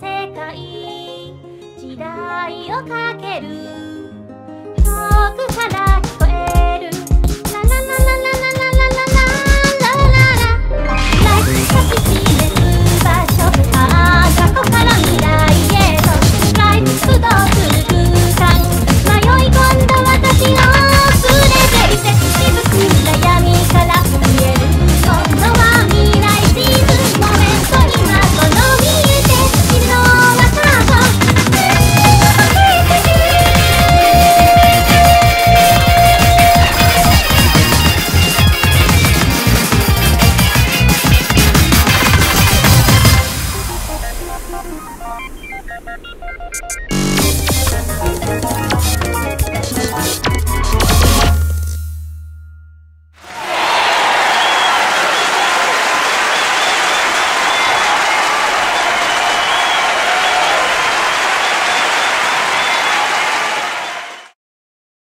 世界時代をかける